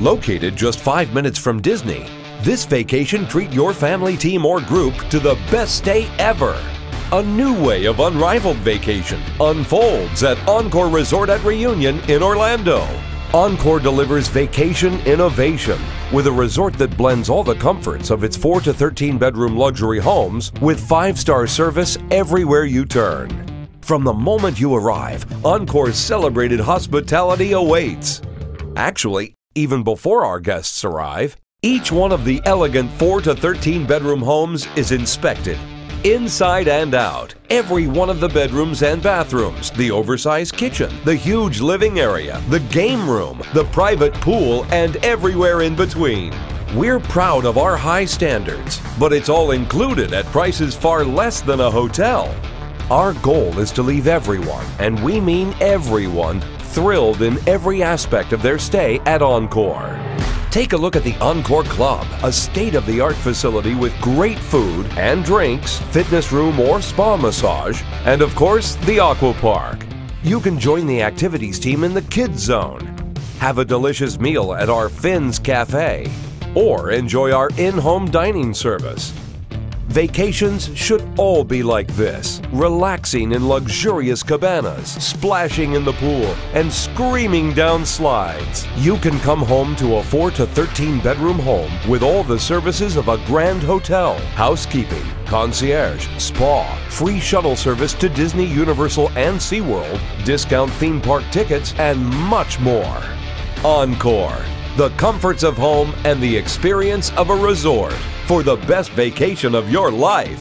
Located just five minutes from Disney, this vacation treat your family team or group to the best stay ever. A new way of unrivaled vacation unfolds at Encore Resort at Reunion in Orlando. Encore delivers vacation innovation with a resort that blends all the comforts of its 4 to 13 bedroom luxury homes with 5-star service everywhere you turn. From the moment you arrive, Encore's celebrated hospitality awaits. Actually, even before our guests arrive, each one of the elegant 4 to 13 bedroom homes is inspected inside and out. Every one of the bedrooms and bathrooms, the oversized kitchen, the huge living area, the game room, the private pool, and everywhere in between. We're proud of our high standards, but it's all included at prices far less than a hotel. Our goal is to leave everyone, and we mean everyone, thrilled in every aspect of their stay at Encore. Take a look at the Encore Club, a state of the art facility with great food and drinks, fitness room or spa massage, and of course, the Aqua Park. You can join the activities team in the Kids Zone, have a delicious meal at our Finn's Cafe, or enjoy our in home dining service. Vacations should all be like this relaxing in luxurious cabanas, splashing in the pool, and screaming down slides. You can come home to a 4 to 13 bedroom home with all the services of a grand hotel, housekeeping, concierge, spa, free shuttle service to Disney, Universal, and SeaWorld, discount theme park tickets, and much more. Encore, the comforts of home and the experience of a resort for the best vacation of your life.